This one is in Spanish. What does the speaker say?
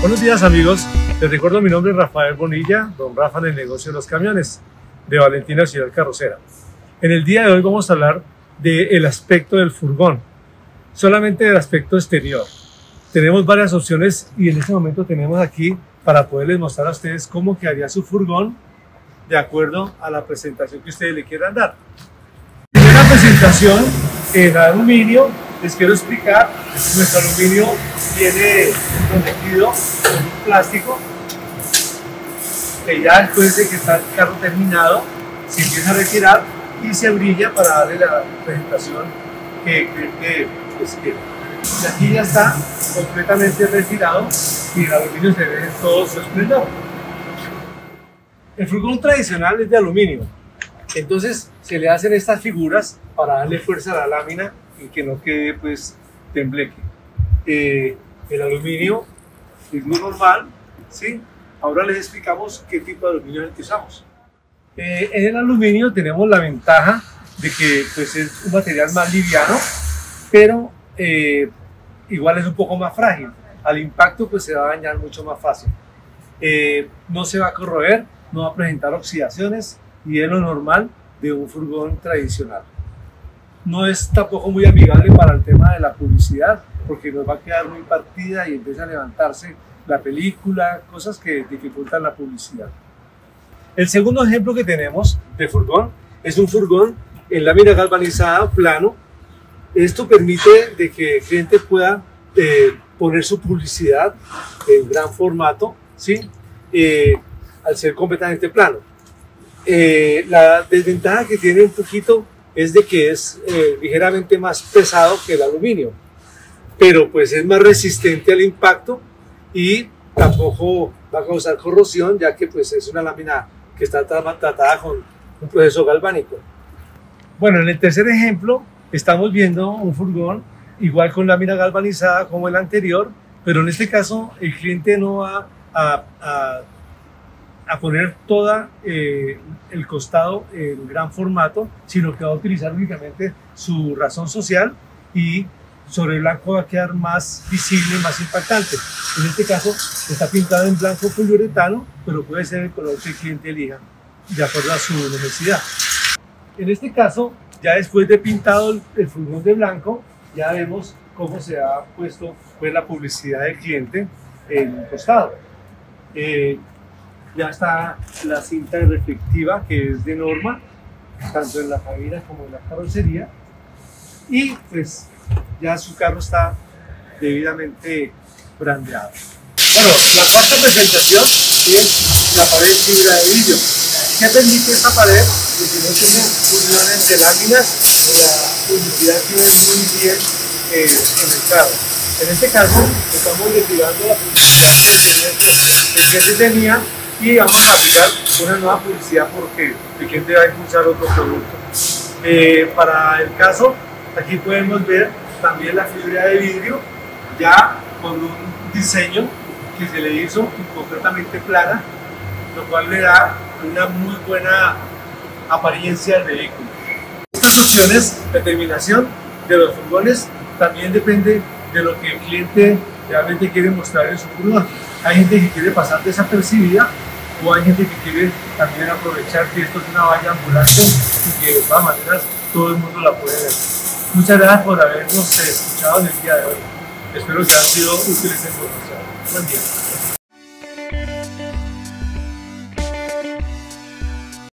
Buenos días amigos, les recuerdo mi nombre es Rafael Bonilla, don Rafa en el negocio de los camiones de Valentina Ciudad Carrocera. En el día de hoy vamos a hablar del aspecto del furgón, solamente del aspecto exterior. Tenemos varias opciones y en este momento tenemos aquí para poderles mostrar a ustedes cómo quedaría su furgón de acuerdo a la presentación que ustedes le quieran dar. Primera presentación en aluminio, les quiero explicar, nuestro aluminio viene protegido con un plástico que ya después de que está el carro terminado se empieza a retirar y se brilla para darle la presentación que, que, pues, quiere. Y aquí ya está completamente retirado y el aluminio se ve en todo su esplendor. El furgón tradicional es de aluminio, entonces se le hacen estas figuras para darle fuerza a la lámina y que no quede pues tembleque. Eh, el aluminio es muy normal, ¿sí? Ahora les explicamos qué tipo de aluminio es el que usamos. Eh, en el aluminio tenemos la ventaja de que pues, es un material más liviano, pero eh, igual es un poco más frágil. Al impacto pues se va a dañar mucho más fácil. no se va a corroer, no va a presentar oxidaciones y es lo normal de un furgón tradicional. No es tampoco muy amigable para el tema de la publicidad, porque nos va a quedar muy partida y empieza a levantarse la película, cosas que dificultan la publicidad. El segundo ejemplo que tenemos de furgón es un furgón en lámina galvanizada plano. Esto permite de que el cliente pueda eh, poner su publicidad en gran formato, ¿sí? Eh, al ser completamente plano. Eh, la desventaja que tiene un poquito es de que es eh, ligeramente más pesado que el aluminio, pero pues es más resistente al impacto y tampoco va a causar corrosión ya que pues es una lámina que está tratada con un proceso galvánico. Bueno, en el tercer ejemplo estamos viendo un furgón igual con lámina galvanizada como el anterior, pero en este caso el cliente no va a, a a poner toda eh, el costado en gran formato, sino que va a utilizar únicamente su razón social y sobre blanco va a quedar más visible, más impactante. En este caso está pintado en blanco poliuretano, pero puede ser el color que el cliente elija de acuerdo a su necesidad. En este caso, ya después de pintado el, el furgón de blanco, ya vemos cómo se ha puesto pues, la publicidad del cliente en el costado. Eh, ya está la cinta reflectiva que es de norma, tanto en la cabina como en la carrocería. Y pues ya su carro está debidamente brandeado. Bueno, la cuarta presentación es la pared fibra de vidrio. ¿Qué permite esta pared? De que no tenga uniones de láminas, la publicidad que muy bien eh, en el carro. En este caso, estamos retirando la publicidad que el tenía y vamos a aplicar una nueva publicidad porque el cliente va a impulsar otro producto. Eh, para el caso, aquí podemos ver también la fibra de vidrio ya con un diseño que se le hizo completamente plana, lo cual le da una muy buena apariencia al vehículo. Estas opciones de terminación de los furgones también depende de lo que el cliente realmente quiere mostrar en su furgón. Hay gente que quiere pasar desapercibida o hay gente que quiere también aprovechar que esto es una valla ambulante y que de todas maneras todo el mundo la puede ver. Muchas gracias por habernos escuchado en el día de hoy. Espero que haya sido útil esta información. Buen día.